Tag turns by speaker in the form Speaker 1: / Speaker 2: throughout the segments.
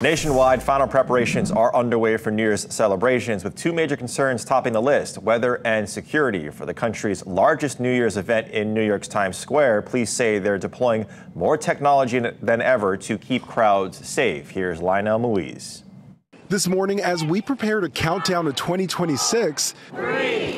Speaker 1: Nationwide, final preparations are underway for New Year's celebrations, with two major concerns topping the list weather and security. For the country's largest New Year's event in New York's Times Square, police say they're deploying more technology than ever to keep crowds safe. Here's Lionel Moise.
Speaker 2: This morning, as we prepare to count down to 2026,
Speaker 3: three, two, one.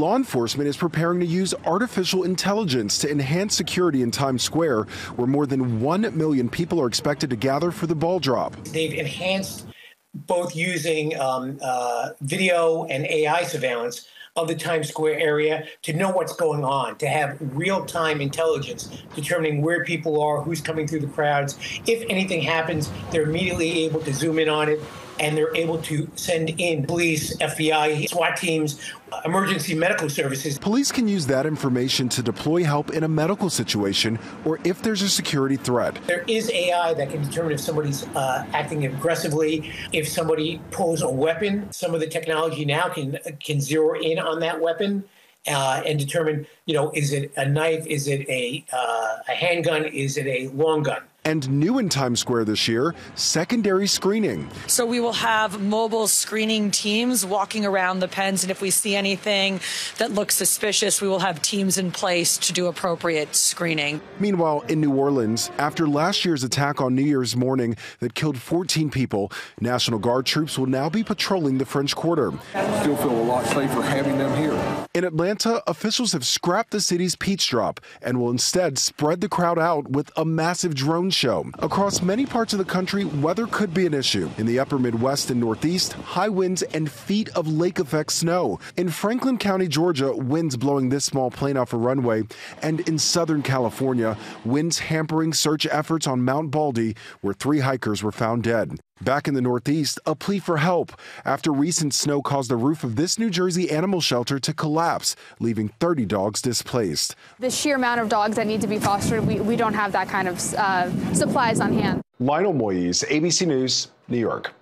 Speaker 2: Law enforcement is preparing to use artificial intelligence to enhance security in Times Square, where more than 1 million people are expected to gather for the ball drop.
Speaker 4: They've enhanced both using um, uh, video and AI surveillance of the Times Square area to know what's going on, to have real time intelligence determining where people are, who's coming through the crowds. If anything happens, they're immediately able to zoom in on it and they're able to send in police, FBI, SWAT teams, emergency medical services.
Speaker 2: Police can use that information to deploy help in a medical situation or if there's a security threat.
Speaker 4: There is AI that can determine if somebody's uh, acting aggressively, if somebody pulls a weapon. Some of the technology now can can zero in on that weapon. Uh, and determine, you know, is it a knife? Is it a, uh, a handgun? Is it a long gun?
Speaker 2: And new in Times Square this year, secondary screening.
Speaker 5: So we will have mobile screening teams walking around the pens, and if we see anything that looks suspicious, we will have teams in place to do appropriate screening.
Speaker 2: Meanwhile, in New Orleans, after last year's attack on New Year's morning that killed 14 people, National Guard troops will now be patrolling the French Quarter.
Speaker 6: Still feel a lot safer having them here.
Speaker 2: In Atlanta, officials have scrapped the city's peach drop and will instead spread the crowd out with a massive drone show. Across many parts of the country, weather could be an issue. In the upper Midwest and Northeast, high winds and feet of lake effect snow. In Franklin County, Georgia, winds blowing this small plane off a runway. And in Southern California, winds hampering search efforts on Mount Baldy, where three hikers were found dead. Back in the Northeast, a plea for help after recent snow caused the roof of this New Jersey animal shelter to collapse, leaving 30 dogs displaced.
Speaker 7: The sheer amount of dogs that need to be fostered, we, we don't have that kind of uh, supplies on hand.
Speaker 2: Lionel Moise, ABC News, New York.